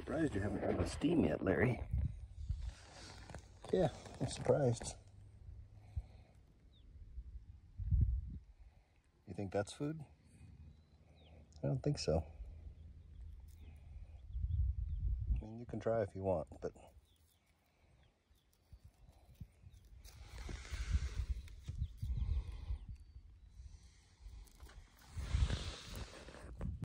surprised you haven't heard the steam yet, Larry. Yeah, I'm surprised. You think that's food? I don't think so. I mean, you can try if you want, but